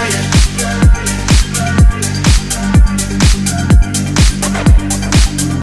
fire.